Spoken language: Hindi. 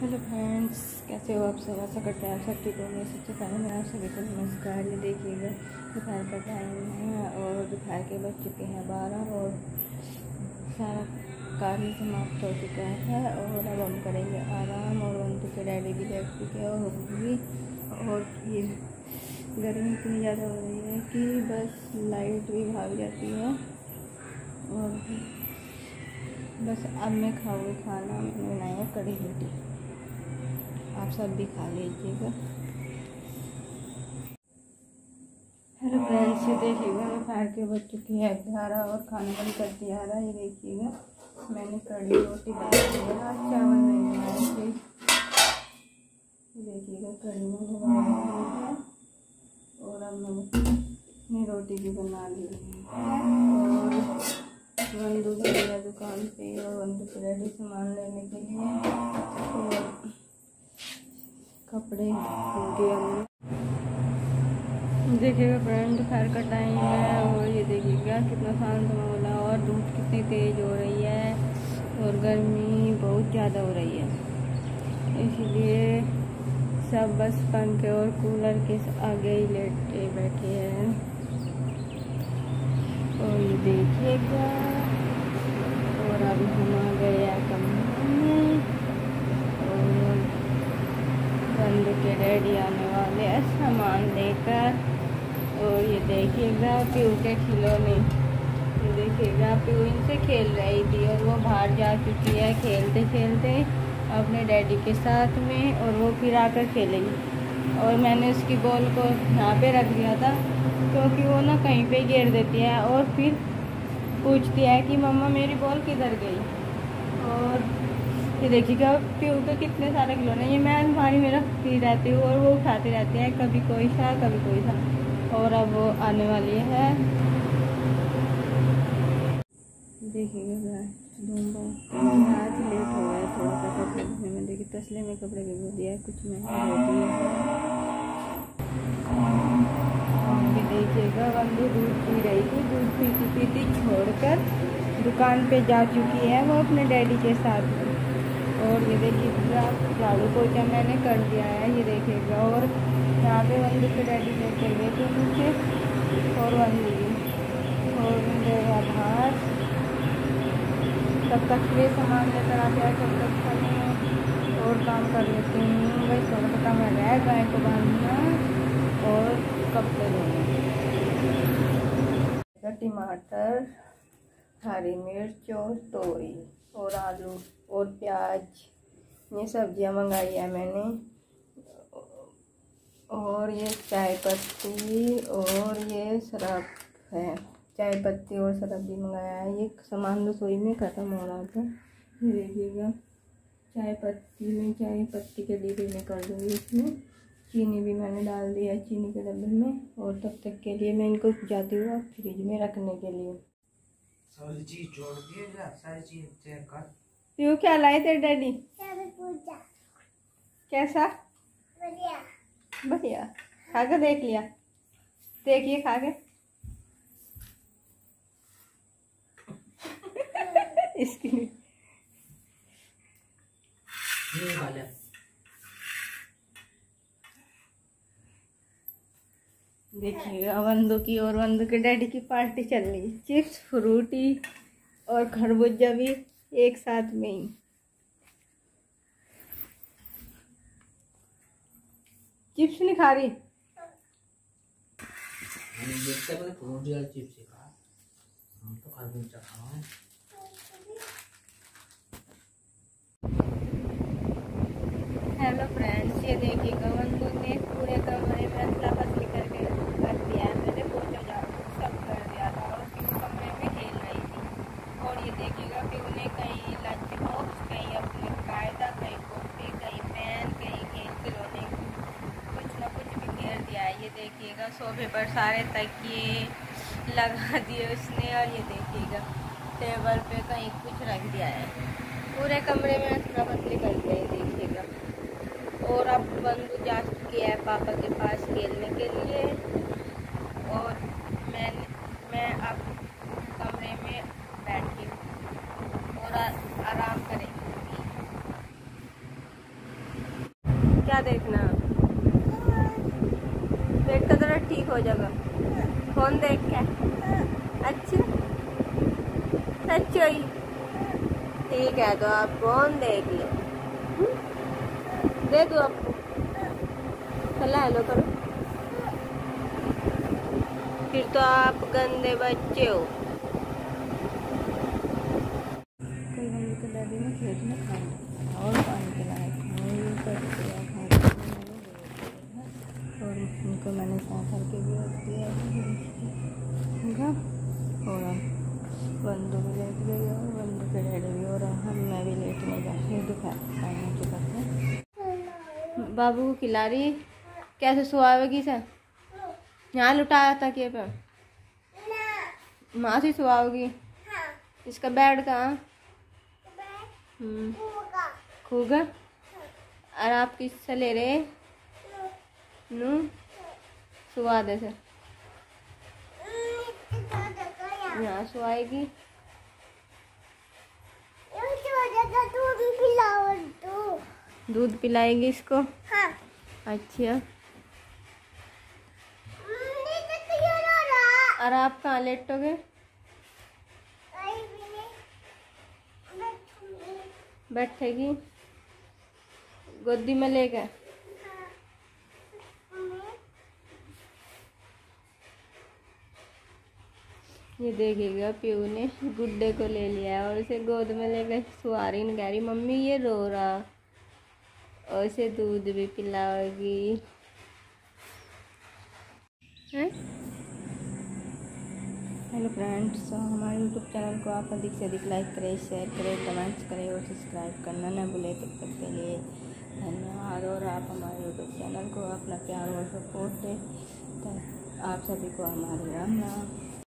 हेलो फ्रेंड्स कैसे हो आप सब? ऐसा करते हैं आप सब ठीक होंगे। सबसे पहले मैं आप सभी को नमस्कार ये देखिएगा। दोपहर का टाइम है और दोपहर के बज चुके हैं बारह और सारा कार्य समाप्त हो चुका है और अब हम करेंगे आराम और उनके के डैडी भी बैठ चुके हैं और भी। और ये गर्मी इतनी ज़्यादा हो रही है कि बस लाइट भी भाग जाती है। और बस अब मैं खाऊँगी खाना, मैंने बनाया कड़ी रोटी। आप सब भी खा लीजिएगा। हेलो फ्रेंड्स ये देखिएगा दोपहर के बज चुकी है ग्यारह और खाना बंद कर दिया रहा ये देखिएगा। मैंने कड़ी रोटी बना दिया चावल नहीं बनाए थे देखिएगा कड़ी मैंने बना है। और अब मैंने रोटी भी बना ली और बंदू गया दुकान पे और को रेडी सामान लेने के लिए। और कपड़े गए हमने देखिएगा फ्रेंड दोपहर का टाइम है और ये देखिएगा कितना शांत माहौल है और धूप कितनी तेज़ हो रही है और गर्मी बहुत ज़्यादा हो रही है। इसलिए सब बस पंखे और कूलर के आगे ही लेटे बैठे हैं। और ये देखिएगा, और अभी हम आ गए हैं कमरे में और बंद के डैडी आने वाले सामान लेकर और ये देखिएगा प्यू के खिलौने। ये देखिएगा प्यू इनसे खेल रही थी, और वो बाहर जा चुकी है खेलते खेलते अपने डैडी के साथ में, और वो फिर आकर खेलेगी। और मैंने उसकी बॉल को यहाँ पे रख दिया था, क्योंकि वो ना कहीं पे गिर देती है, और फिर पूछती है कि, मम्मा, मेरी बॉल किधर गई? और ये देखिएगा प्यू के कितने सारे खिलौने ये मैं अलमारी में रखती रहती हूँ और वो उठाती रहती है। कभी कोई सा कभी कोई सा और अब वो आने वाली है। देखिएगा लेट हो गया, थोड़ा सा कपड़े में। देखिए, तसले में कपड़े दिया, कुछ में देखिएगा बंदू दूध पी रही थी। दूध पीती पीती छोड़कर दुकान पे जा चुकी है। वो अपने डैडी के साथ। और ये देखिएगा झाड़ू पोछा मैंने कर दिया है, ये देखिएगा। और यहाँ पे वंदू के डैडी लेके गए थे नीचे और वंदू और मेरा भात। तब तक ये सामान लेकर आते हैं तब तक खाने और काम कर लेती हूँ। भाई थोड़ा सा काम रह गाय को बांधना और कपड़े धोने। टमाटर, हरी मिर्च और तोरी। और आलू और प्याज, ये सब्ज़ियाँ मंगाई है मैंने। और ये चाय पत्ती और ये सरफ है। चाय पत्ती और सरफ भी मंगाया है। ये सामान रसोई में ख़त्म हो रहा था। ये देखिएगा। चाय पत्ती में, चाय पत्ती के डिब्बे में कर दूँगी इसमें। चीनी भी मैंने डाल दिया चीनी के डब्बे में। और तब तक के लिए मैं इनको जाती हूँ फ्रिज में रखने के लिए। यू क्या लाए थे डैडी? कैसा? बढ़िया। खा के देख लिया। देखिए खा के इसकी ये वाले। देखिएगा वंदू की और वंदू के डैडी की पार्टी चल रही है। चिप्स फ्रूटी और खरबूजा भी एक साथ में ही। चिप्स नहीं खा रही? हैं तो हेलो फ्रेंड्स ये देखिएगा वंदू ने पूरे कमरे में अदला बदली करके कर दिया है मैंने पोचा झाड़ू सब कर दिया था और फिर कमरे में खेल रही थी और ये देखिएगा कि उन्हें कहीं लंच बॉक्स कहीं अपने कायदा कहीं कॉपी कहीं पेन कहीं खेल खिलौने कुछ ना कुछ भी घेर दिया है ये देखिएगा सोफे पर सारे तकिए लगा दिए उसने और ये देखिएगा, टेबल पे कहीं कुछ रख दिया है। पूरे कमरे में अदला बदली कर दिया देखिएगा। और अब बंदू जा चुकी है पापा के पास खेलने के लिए। और मैं मैं अब कमरे में बैठी और आराम करेंगे। क्या देखना पेट का दर्द ठीक हो फ़ोन देख के। अच्छा? सच ही ठीक है तो आप फ़ोन देख लो। दे दो आपको। चला हेलो करो। फिर तो आप गंदे बच्चे हो कोई मम्मी को दादी में खेत में खाना और पानी पिलाया उनको मैंने साथ करके भी रख दिया होगा और बंदू भी लेट गई और बंदू के डैडी भी और हम मैं भी लेटने जा रही दोपहर टाइम हो चुका था। बाबू को खिला रही कैसे सुहावेगी सर यहाँ लुटाया था के पे माँ से सुहाओगी इसका बेड कहाँ? हम्म, खूगा। और आप किससे ले रहे दे सर। यहाँ दूध पिलाएगी इसको। हाँ। अच्छा। और आप कहाँ लेटोगे? बैठेगी। गोदी में लेकर ये देखिएगा प्यू ने, गुड्डे को ले लिया और उसे गोद में लेकर सुहा रही कह रही, मम्मी, ये रो रहा। और उसे दूध भी पिलाओगी हेलो फ्रेंड्स हमारे यूट्यूब चैनल को आप अधिक से अधिक लाइक करें शेयर करें कमेंट्स करें और सब्सक्राइब करना न भूलें। तब तक के लिए धन्यवाद और आप हमारे यूट्यूब चैनल को अपना प्यार और सपोर्ट दें। तो आप सभी को हमारे राम राम।